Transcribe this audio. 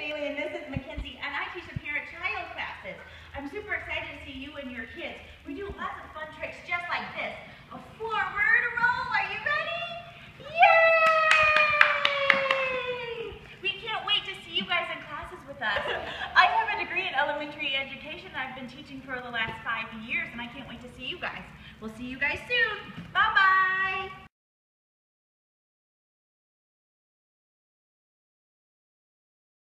Bailey and this is Mackenzie, and I teach the parent-child classes. I'm super excited to see you and your kids. We do lots of fun tricks just like this. A forward roll, are you ready? Yay! We can't wait to see you guys in classes with us. I have a degree in elementary education I've been teaching for the last five years, and I can't wait to see you guys. We'll see you guys soon. Bye-bye.